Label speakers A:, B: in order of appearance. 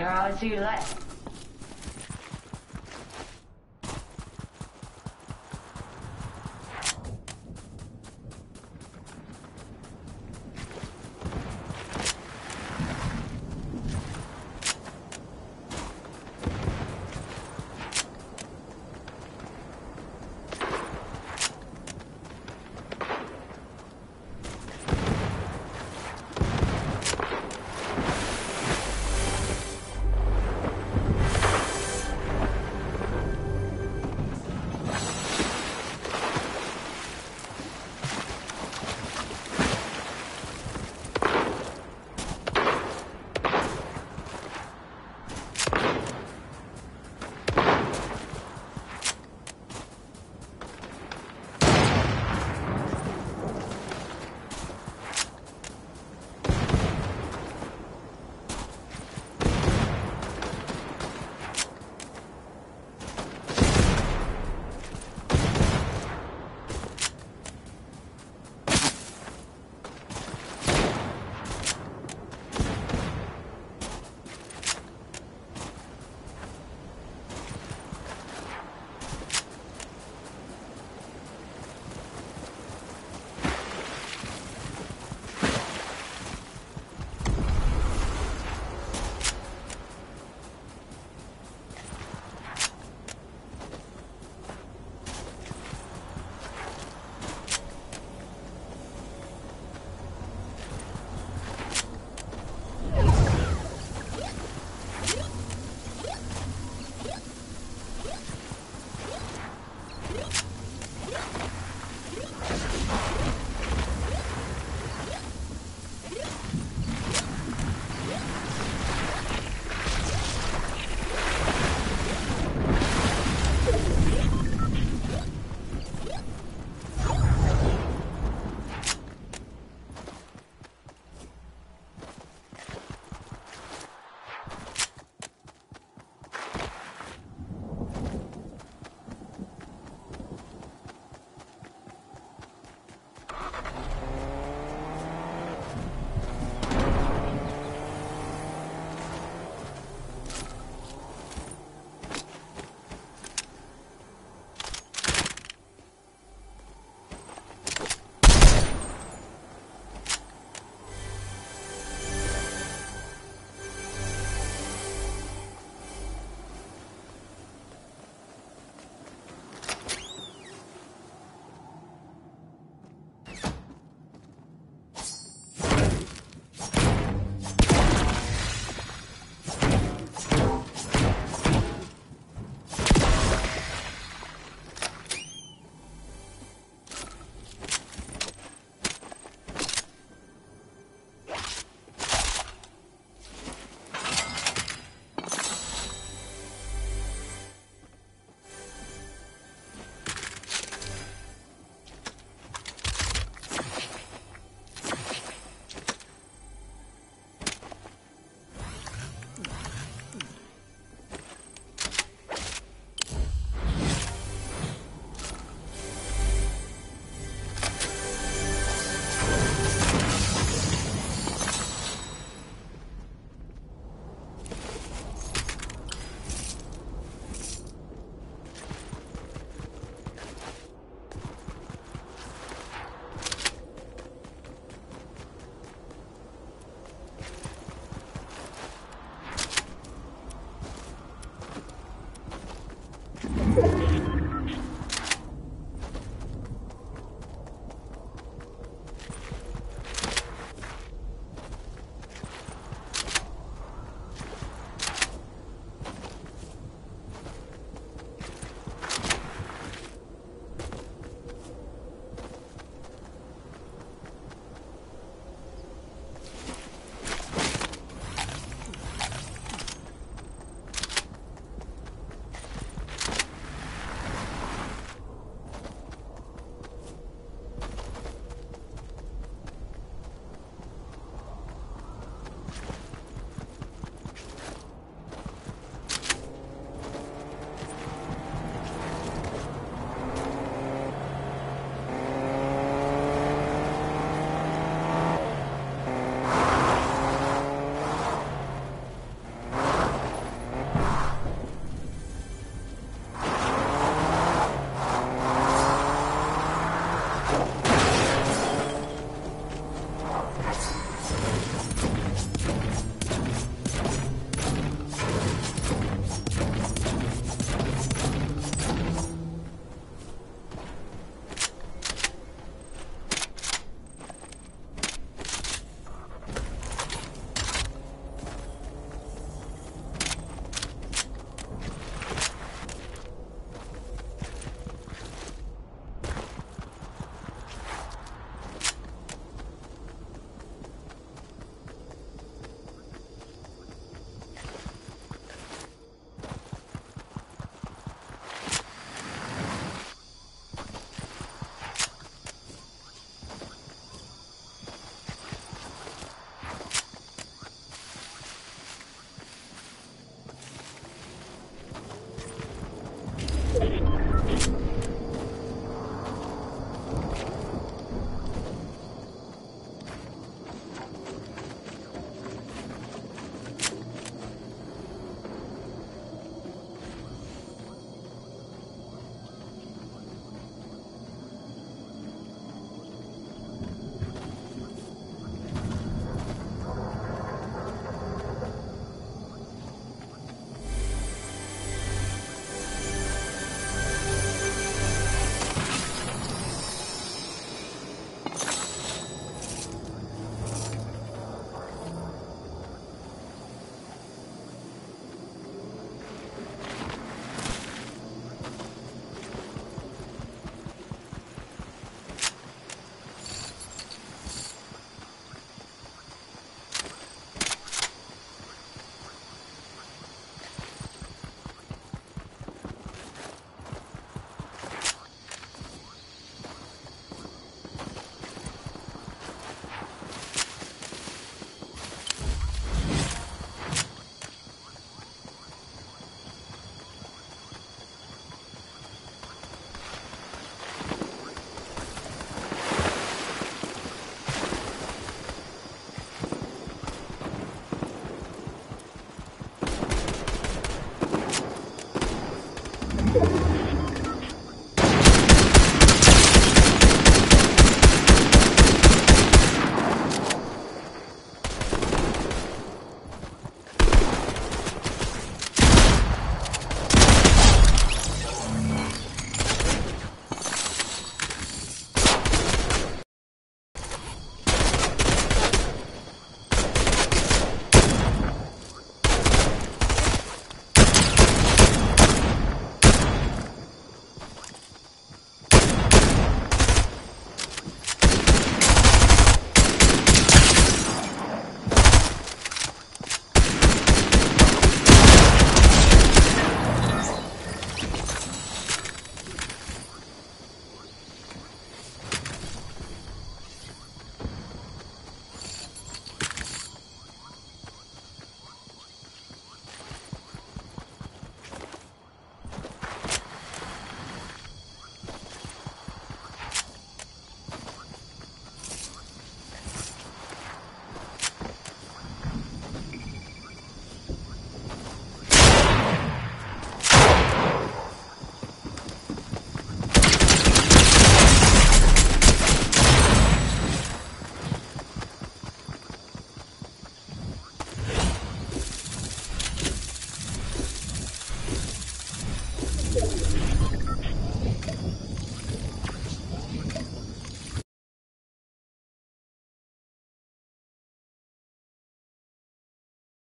A: There are two left.